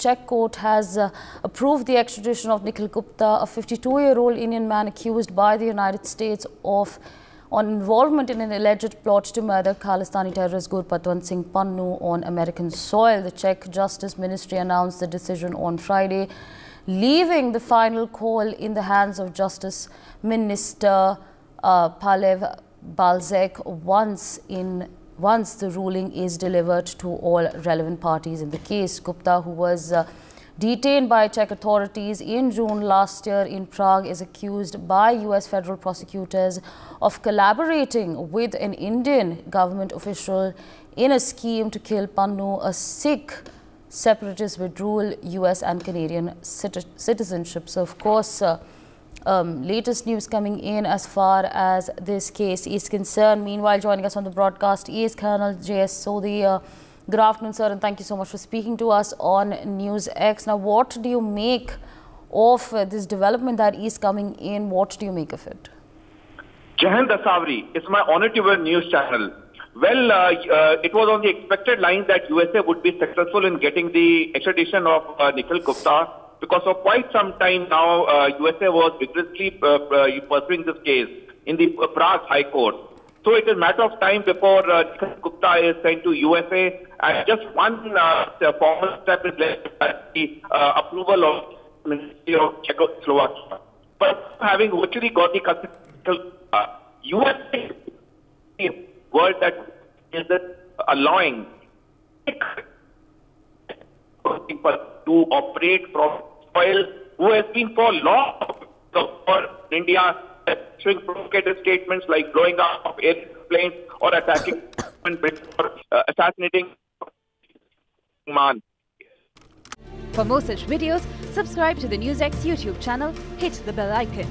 Czech court has uh, approved the extradition of Nikhil Gupta, a 52-year-old Indian man accused by the United States of on involvement in an alleged plot to murder Khalistani terrorist Gurpatwant Singh Pannun on American soil. The Czech Justice Ministry announced the decision on Friday, leaving the final call in the hands of Justice Minister uh, Pavel Blažek once in once the ruling is delivered to all relevant parties in the case. Gupta, who was uh, detained by Czech authorities in June last year in Prague, is accused by US federal prosecutors of collaborating with an Indian government official in a scheme to kill Pannun, a Sikh separatist with dual US and Canadian citizenship. So, of course, uh, um, latest news coming in as far as this case is concerned. Meanwhile, joining us on the broadcast is Colonel J.S. Sodhi. Uh, good afternoon, sir, and thank you so much for speaking to us on News X. Now, what do you make of uh, this development that is coming in? What do you make of it? Jahan Dasavri, it's my honor to be a news channel. Well, uh, uh, it was on the expected line that USA would be successful in getting the extradition of uh, Nikhil Gupta because for quite some time now, uh, USA was vigorously uh, uh, pursuing this case in the Prague High Court. So it is a matter of time before uh, Gupta is sent to USA, and just one formal step is left the approval of the Ministry of Czechoslovakia. But having virtually got the uh, USA word that is allowing to operate from oil who has been for long for India showing provocative statements like blowing up airplanes or attacking or uh, assassinating man. For more such videos, subscribe to the NewsX YouTube channel, hit the bell icon.